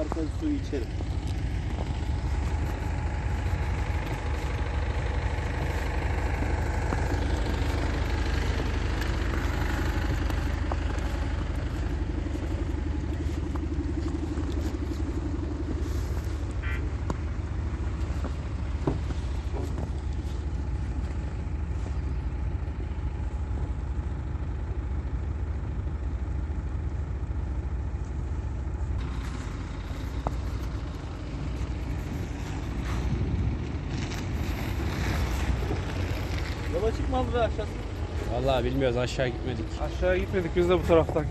akarsa suyu içerim. Yola çıkmaz be aşağısı. Vallahi bilmiyoruz aşağı gitmedik. Aşağı gitmedik biz de bu taraftan